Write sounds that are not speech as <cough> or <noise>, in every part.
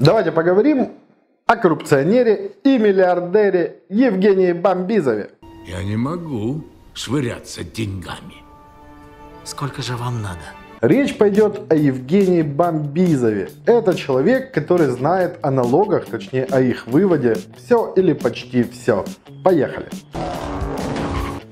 Давайте поговорим о коррупционере и миллиардере Евгении Бомбизове. Я не могу швыряться деньгами. Сколько же вам надо? Речь пойдет о Евгении Бомбизове. Это человек, который знает о налогах, точнее о их выводе, все или почти все. Поехали.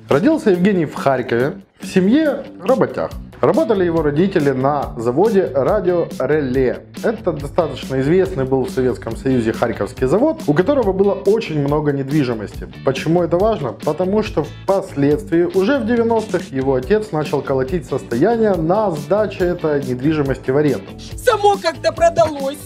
Родился Евгений в Харькове, в семье работяг. Работали его родители на заводе «Радио Реле». Это достаточно известный был в Советском Союзе Харьковский завод, у которого было очень много недвижимости. Почему это важно? Потому что впоследствии, уже в 90-х, его отец начал колотить состояние на сдаче этой недвижимости в аренду. Само как-то продалось.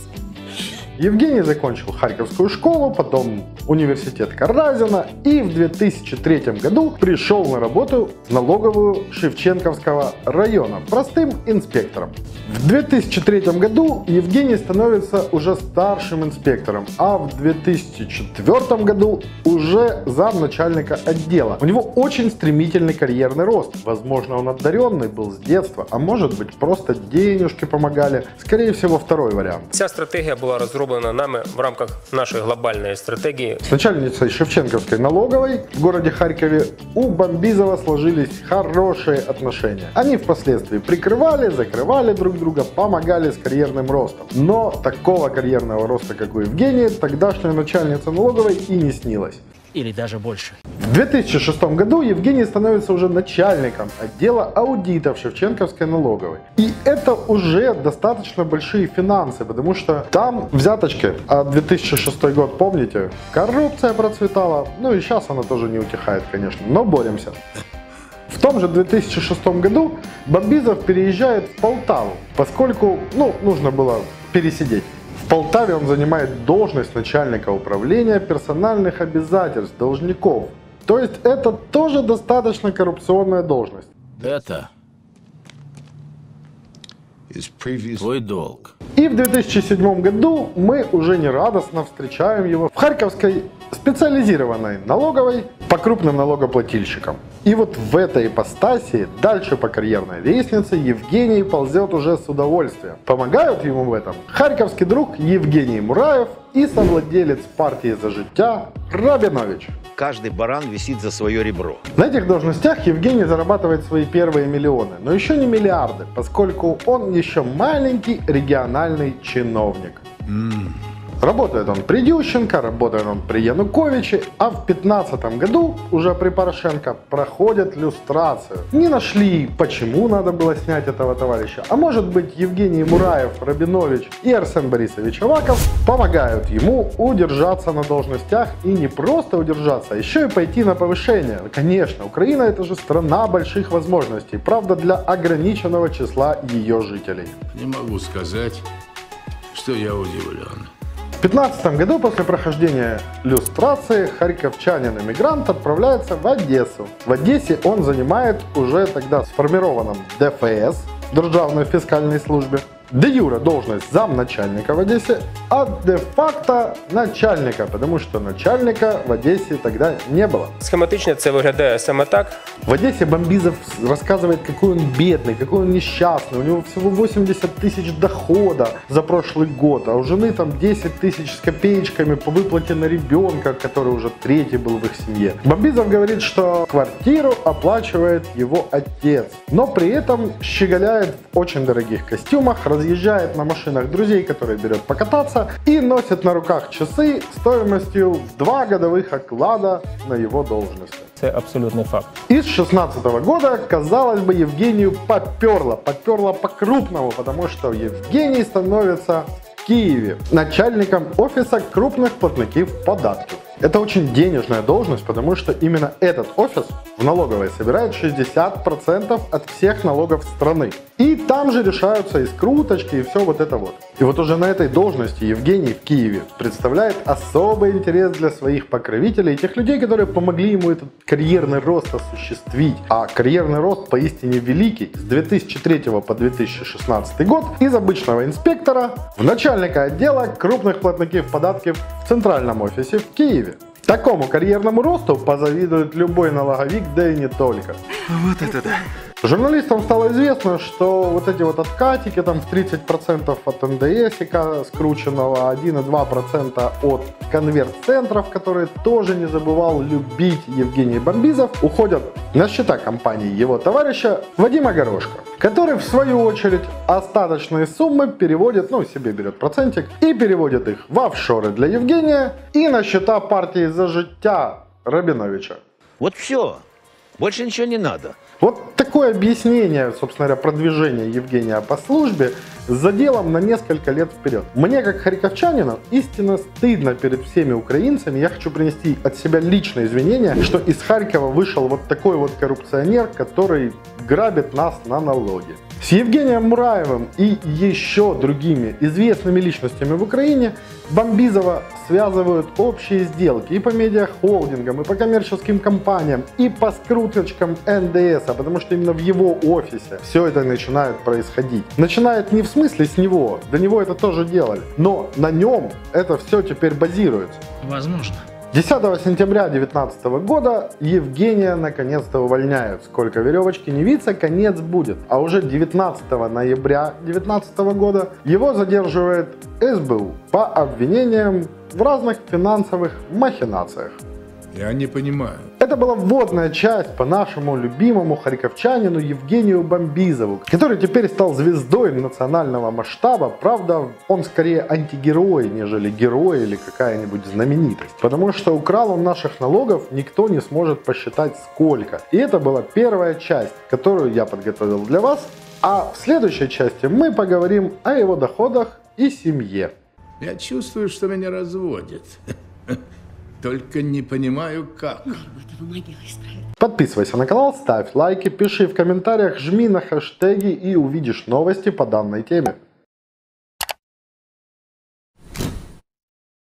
Евгений закончил Харьковскую школу, потом университет Карразина и в 2003 году пришел на работу в налоговую Шевченковского района простым инспектором. В 2003 году Евгений становится уже старшим инспектором, а в 2004 году уже замначальника отдела. У него очень стремительный карьерный рост. Возможно, он одаренный был с детства, а может быть просто денежки помогали. Скорее всего, второй вариант. Ця стратегія була розроблена нами в рамках нашої глобальної стратегії. С начальницей Шевченковской налоговой в городе Харькове у Бомбизова сложились хорошие отношения. Они впоследствии прикрывали, закрывали друг друга, помогали с карьерным ростом. Но такого карьерного роста, как у Евгении, тогдашняя начальница налоговой и не снилась. Или даже больше. В 2006 году Евгений становится уже начальником отдела аудита в Шевченковской налоговой. И это уже достаточно большие финансы, потому что там взяточки, а 2006 год, помните, коррупция процветала, ну и сейчас она тоже не утихает, конечно, но боремся. В том же 2006 году Бомбизов переезжает в Полтаву, поскольку ну, нужно было пересидеть. В Полтаве он занимает должность начальника управления персональных обязательств должников. То есть это тоже достаточно коррупционная должность. Это твой долг. И в 2007 году мы уже нерадостно встречаем его в Харьковской специализированной налоговой по крупным налогоплательщикам. И вот в этой ипостаси дальше по карьерной лестнице Евгений ползет уже с удовольствием. Помогают ему в этом харьковский друг Евгений Мураев и совладелец партии «За життя» Рабинович. Каждый баран висит за свое ребро. На этих должностях Евгений зарабатывает свои первые миллионы, но еще не миллиарды, поскольку он еще маленький региональный чиновник. Работает он при Ющенко, работает он при Януковиче, а в 2015 году, уже при Порошенко, проходит люстрацию. Не нашли, почему надо было снять этого товарища. А может быть Евгений Мураев, Рабинович и Арсен Борисович Аваков помогают ему удержаться на должностях и не просто удержаться, а еще и пойти на повышение. Конечно, Украина это же страна больших возможностей, правда для ограниченного числа ее жителей. Не могу сказать, что я удивлен. В 2015 году после прохождения люстрации харьковчанин-иммигрант отправляется в Одессу. В Одессе он занимает уже тогда сформированном ДФС, Державной фискальной службе, де юра должность замначальника в Одессе, а де-факто начальника, потому что начальника в Одессе тогда не было. Схематично це виглядає саме так. В Одессе Бомбизов рассказывает, какой он бедный, какой он несчастный. У него всего 80 тысяч дохода за прошлый год, а у жены там 10 тысяч с копеечками по выплате на ребенка, который уже третий был в их семье. Бомбизов говорит, что квартиру оплачивает его отец, но при этом щеголяет в очень дорогих костюмах, разъезжает на машинах друзей, которые берет покататься, и носит на руках часы стоимостью в два годовых оклада на его должности. Це абсолютний факт. И с 16 года, казалось бы, Евгению поперло. Поперло по-крупному, потому что Евгений становится в Киеве начальником офиса крупных платников податков. Это очень денежная должность, потому что именно этот офис в налоговой собирает 60% от всех налогов страны. И там же решаются и скруточки, и все вот это вот. И вот уже на этой должности Евгений в Киеве представляет особый интерес для своих покровителей, тех людей, которые помогли ему этот карьерный рост осуществить. А карьерный рост поистине великий. С 2003 по 2016 год из обычного инспектора в начальника отдела крупных платников податков в центральном офисе в Киеве. Такому карьерному росту позавидует любой налоговик, да и не только. Журналистам стало известно, что вот эти вот откатики там в 30% от НДСика скрученного, 1,2% от конверт-центров, которые тоже не забывал любить Евгений Бомбизов, уходят на счета компании его товарища Вадима Горошка, который в свою очередь остаточные суммы переводит, ну себе берет процентик, и переводит их в офшоры для Евгения и на счета партии «За життя» Рабиновича. Вот все. Больше ничего не надо. Вот такое объяснение, собственно говоря, продвижения Евгения по службе с заделом на несколько лет вперед. Мне, как харьковчанину, истинно стыдно перед всеми украинцами. Я хочу принести от себя личное извинение, что из Харькова вышел вот такой вот коррупционер, который грабит нас на налоги. С Евгением Мураевым и еще другими известными личностями в Украине Бомбизова связывают общие сделки и по медиахолдингам, и по коммерческим компаниям, и по скруточкам НДС, а потому что именно в его офисе все это начинает происходить. Начинает не в смысле с него, до него это тоже делали, но на нем это все теперь базируется. Возможно. 10 сентября 2019 года Евгения наконец-то увольняют. Сколько веревочки не виться, конец будет. А уже 19 ноября 2019 года его задерживает СБУ по обвинениям в разных финансовых махинациях. Я не понимаю. Это была вводная часть по нашему любимому харьковчанину Евгению Бомбизову, который теперь стал звездой национального масштаба. Правда, он скорее антигерой, нежели герой или какая-нибудь знаменитость. Потому что украл он наших налогов, никто не сможет посчитать сколько. И это была первая часть, которую я подготовил для вас. А в следующей части мы поговорим о его доходах и семье. Я чувствую, что меня разводят. <laughs> Только не понимаю, как. Подписывайся на канал, ставь лайки, пиши в комментариях, жми на хэштеги и увидишь новости по данной теме.